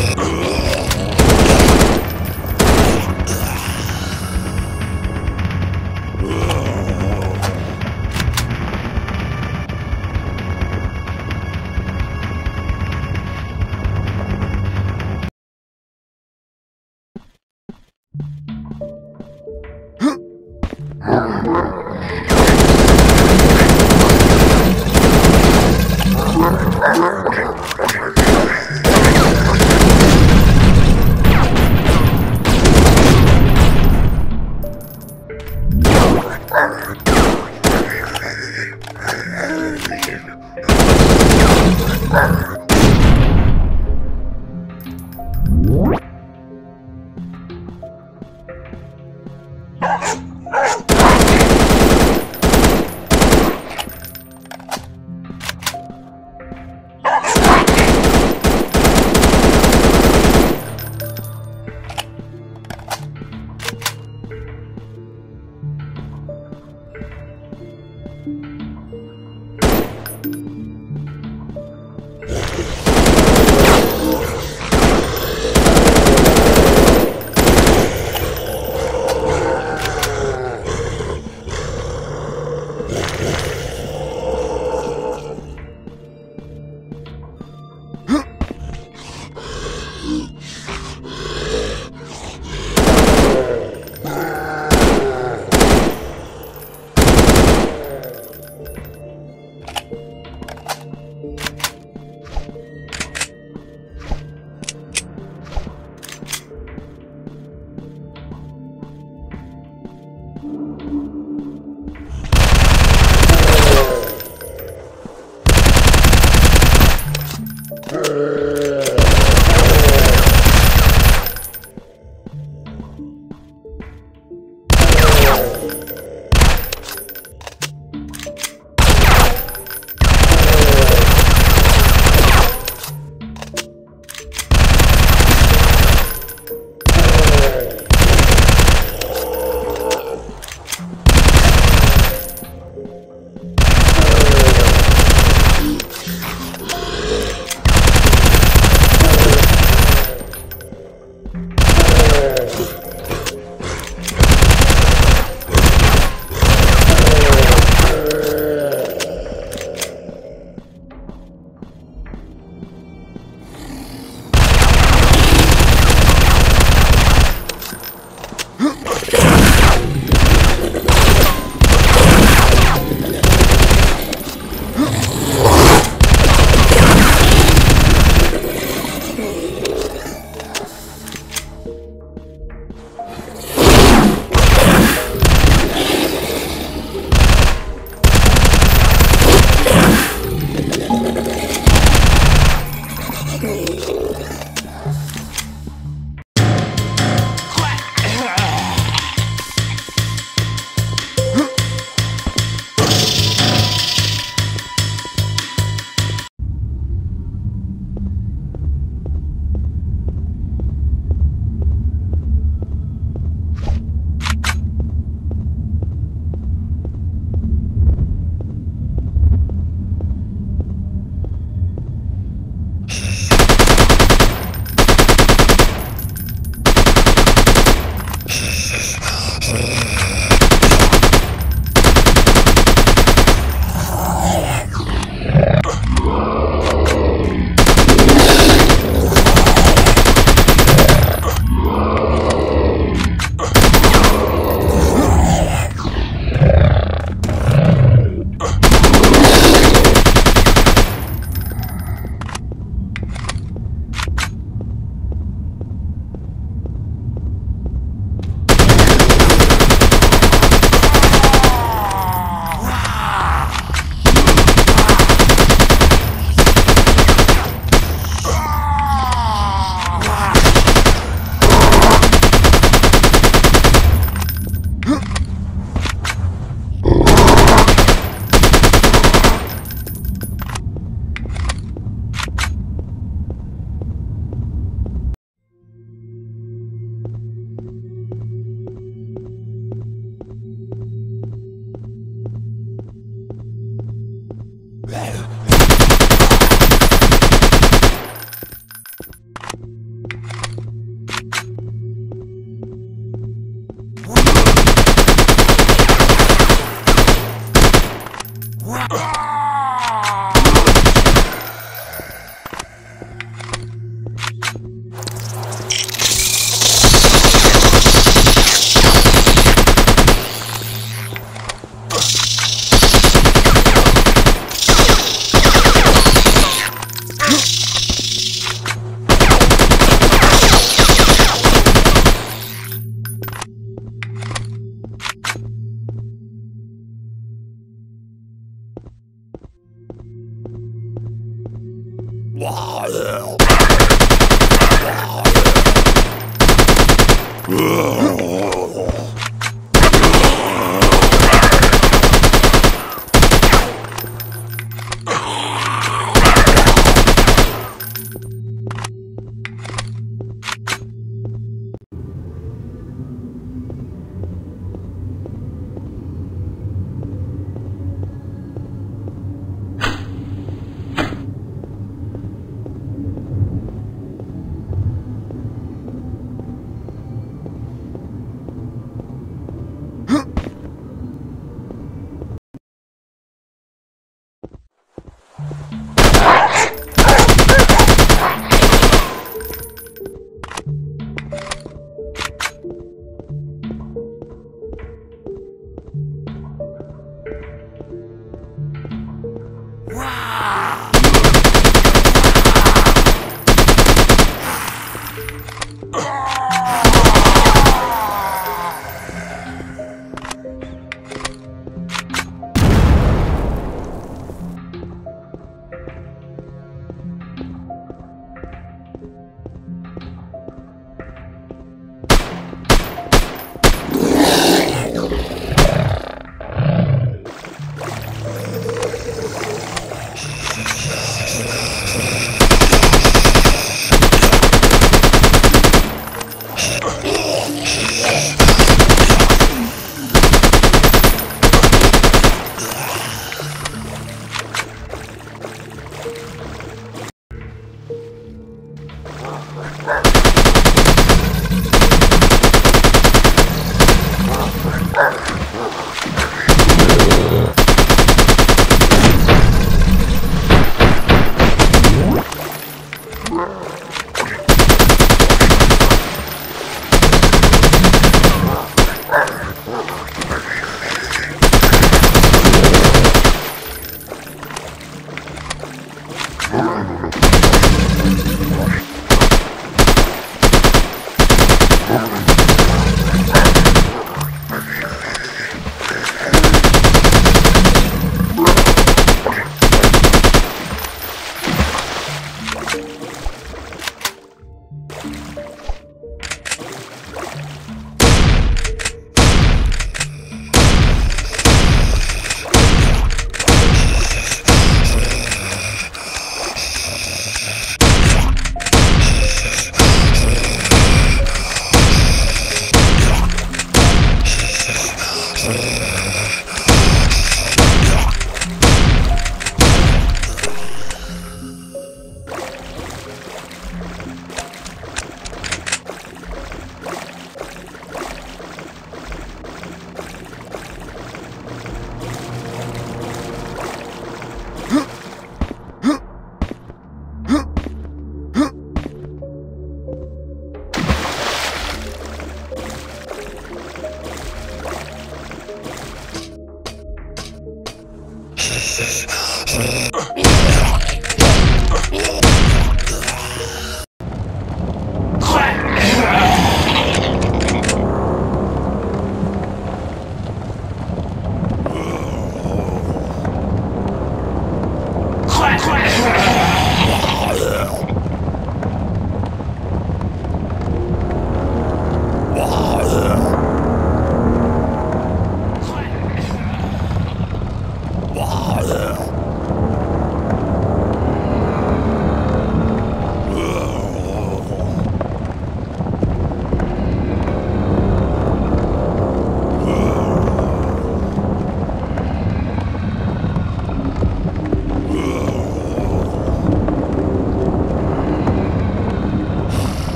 Ugh.